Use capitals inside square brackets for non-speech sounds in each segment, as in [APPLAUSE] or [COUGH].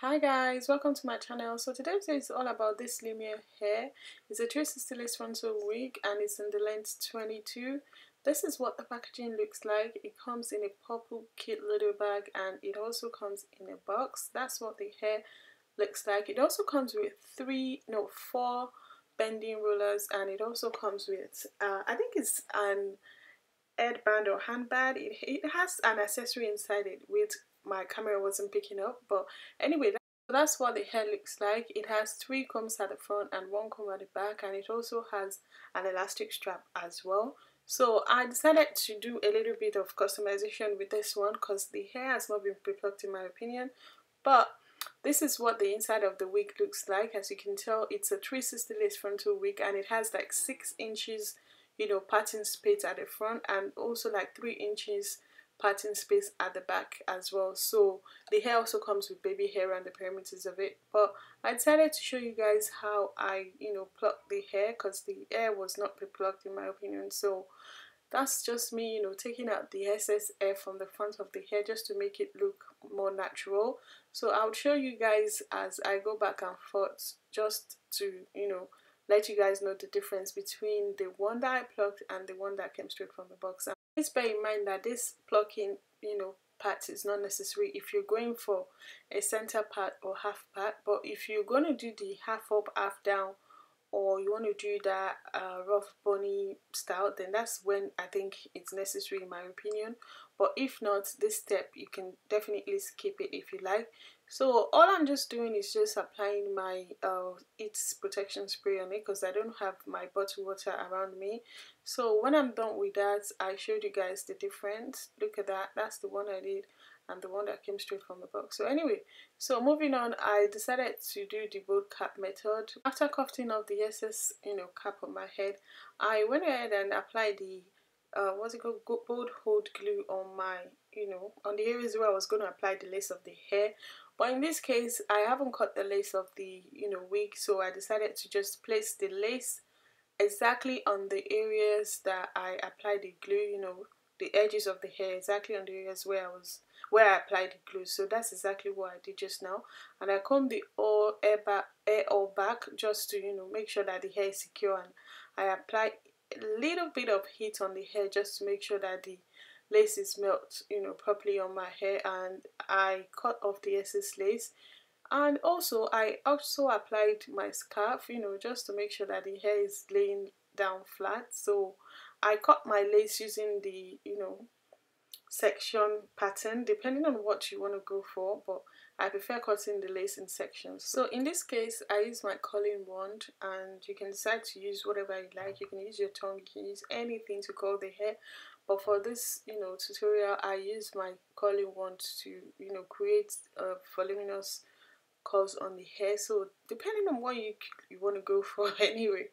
Hi guys, welcome to my channel. So today's video is all about this Lumiere hair. It's a 360 lace frontal wig and it's in the length 22. This is what the packaging looks like. It comes in a purple cute little bag and it also comes in a box. That's what the hair looks like. It also comes with three, no, four bending rollers and it also comes with, uh, I think it's an headband or handband. It, it has an accessory inside it with my camera wasn't picking up but anyway that's what the hair looks like. It has three combs at the front and one comb at the back and it also has an elastic strap as well. So I decided to do a little bit of customization with this one because the hair has not been pre-plucked in my opinion. But this is what the inside of the wig looks like. As you can tell it's a 360 lace frontal wig and it has like six inches you know parting space at the front and also like three inches parting space at the back as well. So the hair also comes with baby hair around the perimeters of it. But I decided to show you guys how I you know pluck the hair because the hair was not pre-plucked in my opinion. So that's just me you know taking out the excess hair from the front of the hair just to make it look more natural. So I'll show you guys as I go back and forth just to you know let you guys know the difference between the one that I plucked and the one that came straight from the box Please bear in mind that this plucking, you know, part is not necessary if you're going for a center part or half part. But if you're going to do the half up, half down, or you want to do that uh, rough bunny style, then that's when I think it's necessary in my opinion. But if not, this step you can definitely skip it if you like. So all I'm just doing is just applying my uh, It's protection spray on it because I don't have my bottled water around me. So when I'm done with that, I showed you guys the difference. Look at that. That's the one I did and the one that came straight from the box. So anyway, so moving on, I decided to do the bald cap method. After cutting off the excess, you know, cap on my head, I went ahead and applied the uh, what's it called, bold hold glue on my, you know, on the areas where I was going to apply the lace of the hair. But in this case, I haven't cut the lace of the, you know, wig, so I decided to just place the lace exactly on the areas that I applied the glue, you know, the edges of the hair, exactly on the areas where I was, where I applied the glue. So that's exactly what I did just now. And I combed the all hair back, hair all back just to, you know, make sure that the hair is secure. And I applied a little bit of heat on the hair just to make sure that the lace is melt you know properly on my hair and I cut off the excess lace and also I also applied my scarf you know just to make sure that the hair is laying down flat so I cut my lace using the you know section pattern depending on what you want to go for but I prefer cutting the lace in sections. So in this case, I use my curling wand and you can decide to use whatever you like. You can use your tongue, you can use anything to curl the hair. But for this, you know, tutorial, I use my curling wand to, you know, create a voluminous curls on the hair. So depending on what you, you want to go [LAUGHS] for anyway,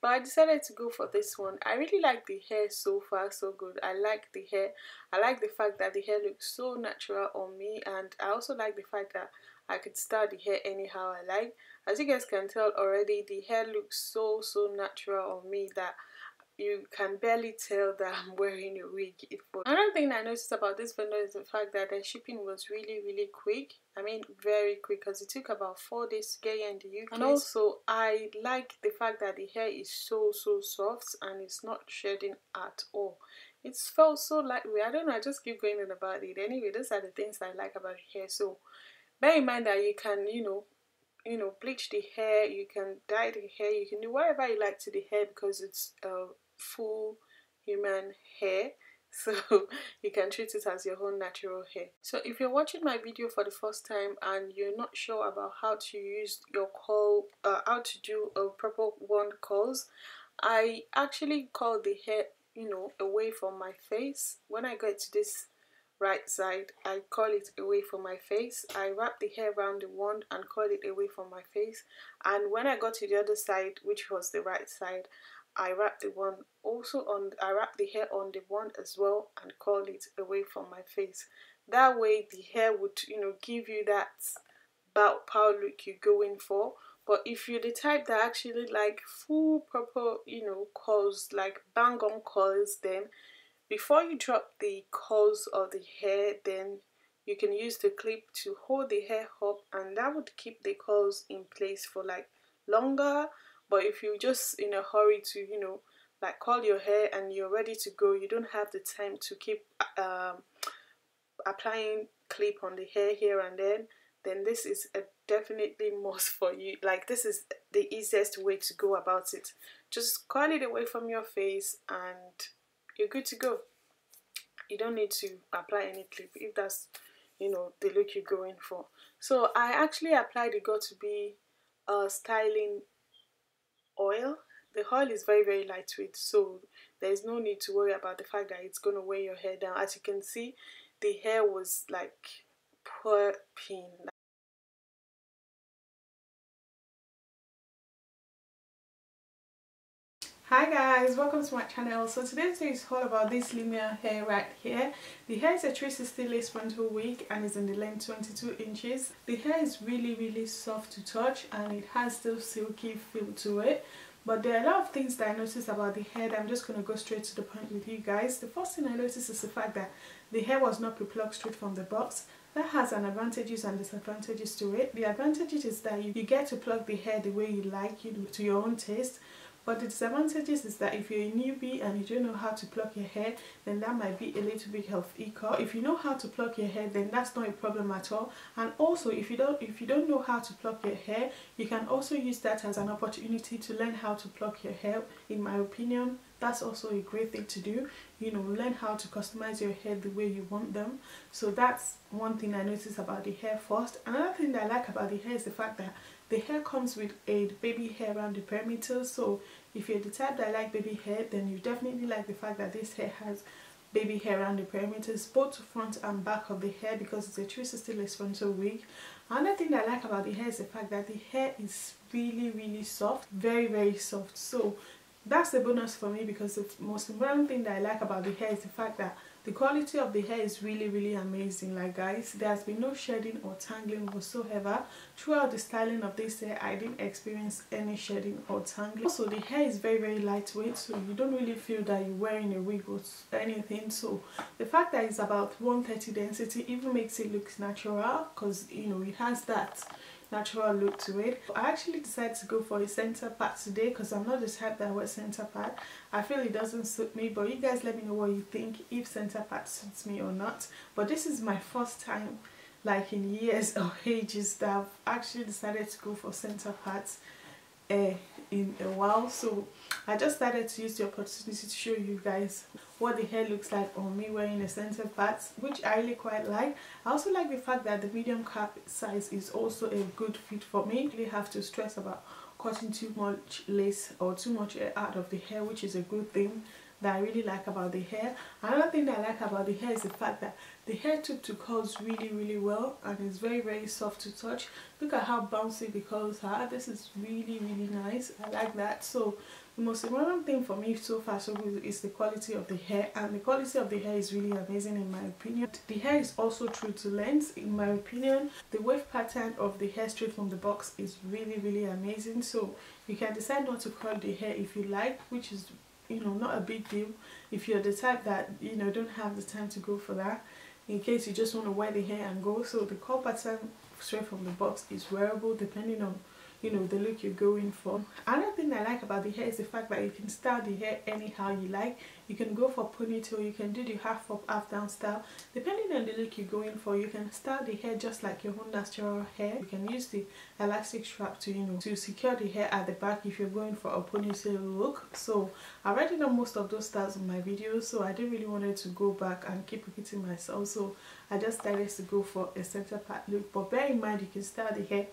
but I decided to go for this one. I really like the hair so far, so good. I like the hair. I like the fact that the hair looks so natural on me. And I also like the fact that I could style the hair anyhow I like. As you guys can tell already, the hair looks so, so natural on me that you can barely tell that I'm wearing a wig. Another thing I noticed about this vendor is the fact that the shipping was really really quick. I mean very quick because it took about 4 days to get here in the UK. And also I like the fact that the hair is so so soft and it's not shedding at all. It's felt so lightweight. I don't know, I just keep going on about it. Anyway, those are the things I like about hair. So bear in mind that you can, you know, you know bleach the hair you can dye the hair you can do whatever you like to the hair because it's uh, full human hair. [LAUGHS] So you can treat it as your own natural hair. So if you're watching my video for the first time and you're not sure about how to use your curl uh, how to do a proper wand curls I actually curl the hair you know away from my face. When I get to this right side I curl it away from my face. I wrap the hair around the wand and curl it away from my face. And when I got to the other side which was the right side I wrap the one also on I wrap the hair on the one as well and curl it away from my face. That way the hair would you know give you that bow power look you're going for. But if you're the type that actually like full proper you know curls like bang on curls then before you drop the curls of the hair then you can use the clip to hold the hair up and that would keep the curls in place for like longer but if you're just in a hurry to you know like curl your hair and you're ready to go you don't have the time to keep um, applying clip on the hair here and then then this is a definitely [LAUGHS] must for you. Like this is the easiest way to go about it. Just curl it away from your face and you're good to go. You don't need to apply any clip if that's you know the look you're going for. So I actually applied the Got to Be uh, styling oil the oil is very very lightweight so there's no need to worry about the fact that it's going to weigh your hair down. As you can see the hair was like poor pin Hi guys, welcome to my channel. So today's video is all about this Lumiere hair right here. The hair is a 360 lace frontal wig and is in the length 22 inches. The hair is really really soft to touch and it has still silky feel to it. But there are a lot of things that I noticed about the hair I'm just going to go straight to the point with you guys. The first thing I noticed is the fact that the hair was not pre-plucked straight from the box. That has an advantages and disadvantages to it. The advantages is that you, get to pluck the hair the way you like, you to your own taste but the disadvantages is that if you're a newbie and you don't know how to pluck your hair, then that might be a little bit of equal. If you know how to pluck your hair, then that's not a problem at all. And also, if you don't if you don't know how to pluck your hair, you can also use that as an opportunity to learn how to pluck your hair. In my opinion, that's also a great thing to do you know learn how to customize your hair the way you want them so that's one thing i noticed about the hair first another thing that i like about the hair is the fact that the hair comes with a baby hair around the perimeter so if you're the type that like baby hair then you definitely like the fact that this hair has baby hair around the perimeters both front and back of the hair because it's a 360 lace frontal wig. Another thing that i like about the hair is the fact that the hair is really really soft very very soft. So that's the bonus for me because the most important thing that i like about the hair is the fact that the quality of the hair is really really amazing like guys. There has been no shedding or tangling whatsoever. Throughout the styling of this hair i didn't experience any shedding or tangling. Also the hair is very very lightweight so you don't really feel that you're wearing a wig or anything. So the fact that it's about 130 density even makes it look natural because you know it has that natural look to it. I actually decided to go for a center part today because I'm not the type that wears center part. I feel it doesn't suit me but you guys let me know what you think if center part suits me or not. But this is my first time like in years [LAUGHS] or ages that I've actually decided to go for center parts uh, in a while so I just started to use the opportunity to show you guys what the hair looks like on me wearing a center part which I really quite like. I also like the fact that the medium cap size is also a good fit for me. You really have to stress about cutting too much lace or too much out of the hair which is a good thing that I really like about the hair. Another thing that I like about the hair is the fact that the hair tip to curls really really well and it's very very soft to touch. Look at how bouncy the curls are. This is really really nice. I like that. So the most important thing for me so far so good is the quality of the hair and the quality of the hair is really amazing in my opinion. The hair is also true to length in my opinion. The wave pattern of the hair straight from the box is really really amazing so you can decide not to curl the hair if you like which is you know not a big deal. If you're the type that you know don't have the time to go for that in case you just want to wear the hair and go. So the curl pattern straight from the box is wearable depending on you know the look you're going for. Another thing i like about the hair is the fact that you can style the hair anyhow you like. You can go for ponytail you can do the half up half down style. Depending on the look you're going for you can style the hair just like your own natural hair. You can use the elastic strap to you know to secure the hair at the back if you're going for a ponytail look. So i've already done most of those styles in my videos so i didn't really wanted to go back and keep repeating myself. So i just decided to go for a center part look. But bear in mind you can style the hair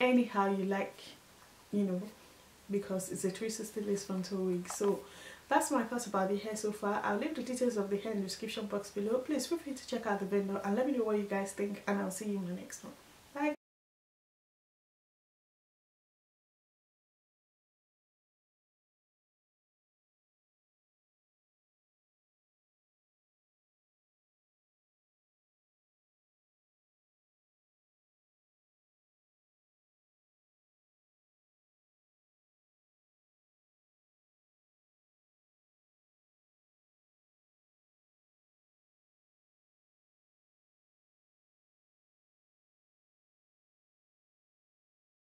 anyhow you like you know because it's a 360 lace frontal wig so that's my thoughts about the hair so far. I'll leave the details of the hair in the description box below. Please feel free to check out the vendor and let me know what you guys think and i'll see you in my next one